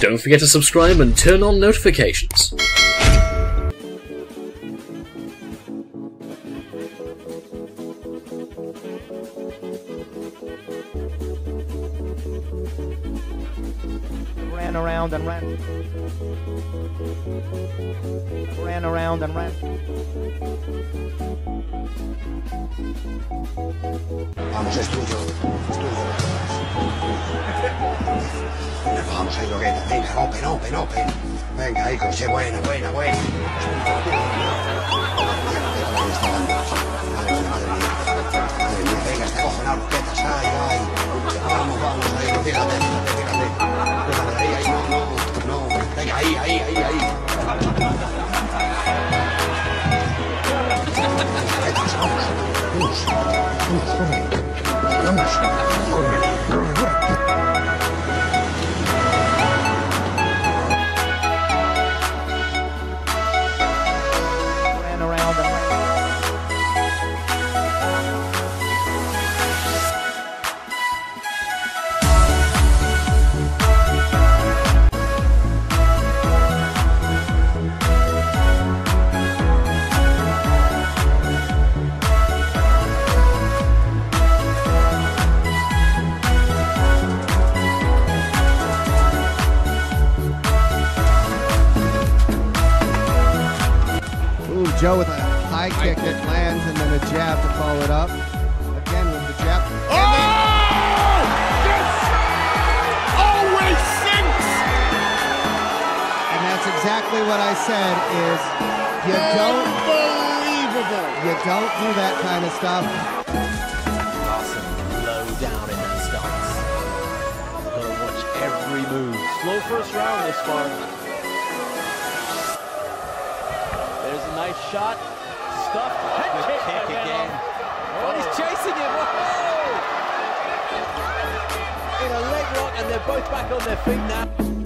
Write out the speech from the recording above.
Don't forget to subscribe and turn on notifications. ran around and ran. Ran around and ran. Vamos, es tuyo. Venga, open, open, open. Venga, ahí, José. Buena, buena, buena. Venga, está cojonado, Loguetas. Ay, ay. Vamos, vamos, ahí. Fíjate, fíjate, fíjate. Fíjate, no, no, no. Venga, ahí, ahí, ahí, ahí. Joe with a high kick that lands and then a jab to follow it up. Again with the jab. Oh! This always sinks! And that's exactly what I said is you don't Unbelievable! you don't do that kind of stuff. Lawson low down in that stance. Gotta watch every move. Slow first round this far. Nice shot. Stuffed. Head kick, kick again. Oh, he's oh. chasing him. Whoa! In a leg lock, and they're both back on their feet now.